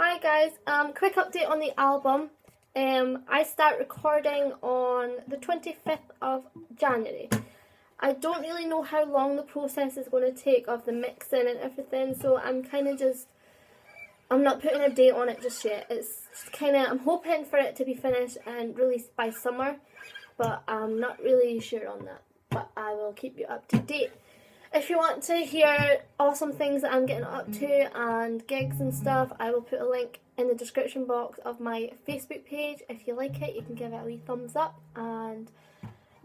Hi guys, um, quick update on the album. Um, I start recording on the 25th of January. I don't really know how long the process is going to take of the mixing and everything, so I'm kind of just, I'm not putting a date on it just yet. It's kind of, I'm hoping for it to be finished and released by summer, but I'm not really sure on that. But I will keep you up to date. If you want to hear awesome things that I'm getting up to and gigs and stuff, I will put a link in the description box of my Facebook page. If you like it, you can give it a wee thumbs up and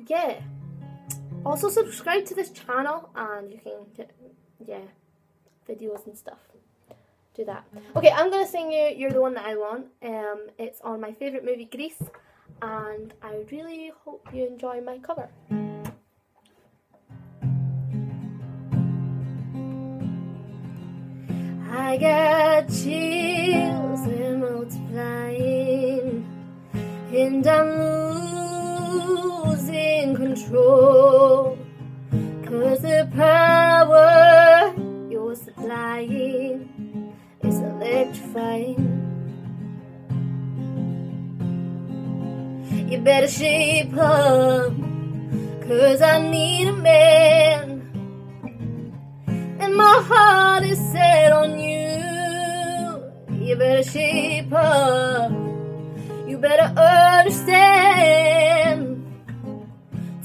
yeah. Also subscribe to this channel and you can get, yeah, videos and stuff. Do that. Okay, I'm going to sing you You're the One That I Want. Um, it's on my favourite movie, Grease, and I really hope you enjoy my cover. I got chills, multiplying, and I'm losing control. Cause the power you're supplying is electrifying. You better shape up, cause I need a man. My heart is set on you. You better shape up. You better understand.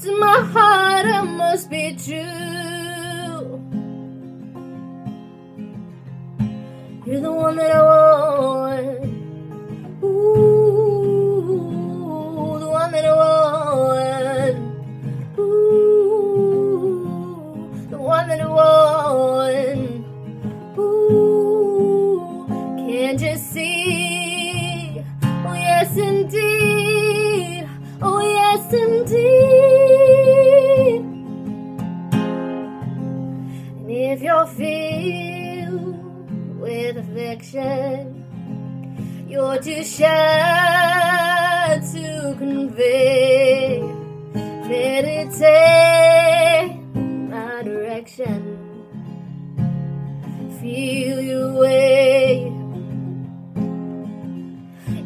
To my heart, I must be true. You're the one that I want. Yes, indeed. And if you're filled with affection, you're too shy to convey. Meditate my direction. Feel your way.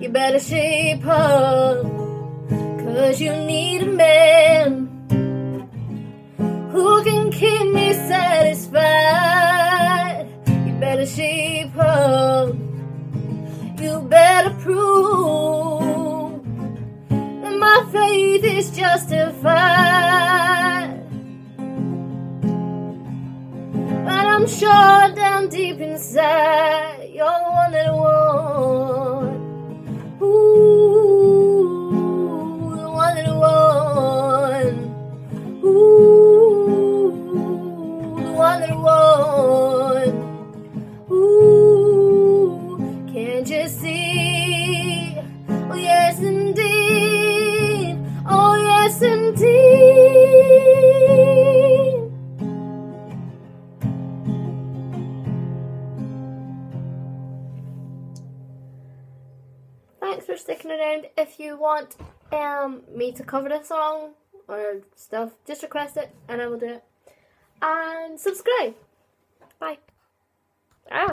You better shape up, cause you need a man who can keep me satisfied. You better shape up, you better prove that my faith is justified. But I'm sure down deep inside, you're the one that I can't you see? Oh, yes, indeed. Oh, yes, indeed. Thanks for sticking around. If you want um, me to cover a song or stuff, just request it and I will do it. And subscribe. Bye. Ah.